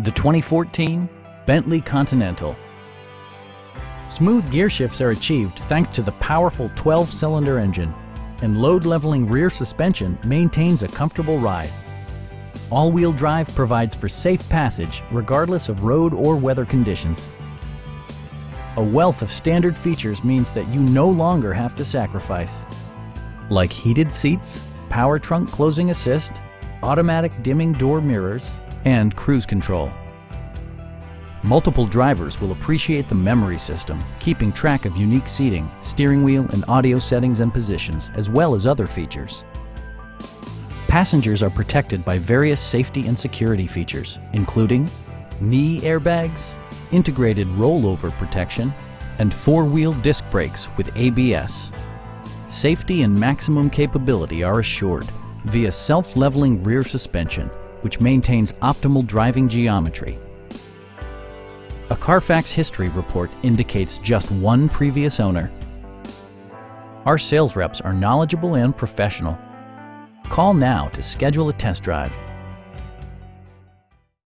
The 2014 Bentley Continental. Smooth gear shifts are achieved thanks to the powerful 12-cylinder engine, and load-leveling rear suspension maintains a comfortable ride. All-wheel drive provides for safe passage regardless of road or weather conditions. A wealth of standard features means that you no longer have to sacrifice, like heated seats, power trunk closing assist, automatic dimming door mirrors, and cruise control. Multiple drivers will appreciate the memory system, keeping track of unique seating, steering wheel and audio settings and positions, as well as other features. Passengers are protected by various safety and security features, including knee airbags, integrated rollover protection, and four-wheel disc brakes with ABS. Safety and maximum capability are assured via self-leveling rear suspension, which maintains optimal driving geometry. A Carfax history report indicates just one previous owner. Our sales reps are knowledgeable and professional. Call now to schedule a test drive.